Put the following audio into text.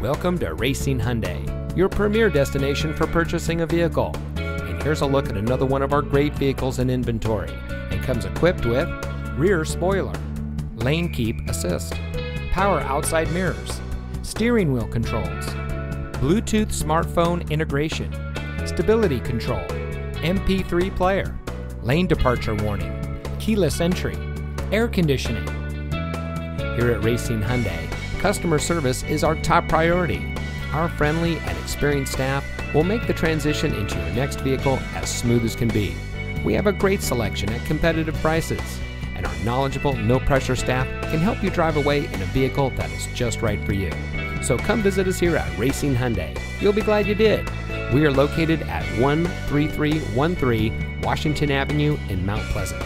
Welcome to Racine Hyundai, your premier destination for purchasing a vehicle. And here's a look at another one of our great vehicles in inventory. It comes equipped with rear spoiler, lane keep assist, power outside mirrors, steering wheel controls, Bluetooth smartphone integration, stability control, MP3 player, lane departure warning, keyless entry, air conditioning. Here at Racine Hyundai, customer service is our top priority. Our friendly and experienced staff will make the transition into your next vehicle as smooth as can be. We have a great selection at competitive prices, and our knowledgeable, no pressure staff can help you drive away in a vehicle that is just right for you. So come visit us here at Racine Hyundai. You'll be glad you did. We are located at 13313 Washington Avenue in Mount Pleasant.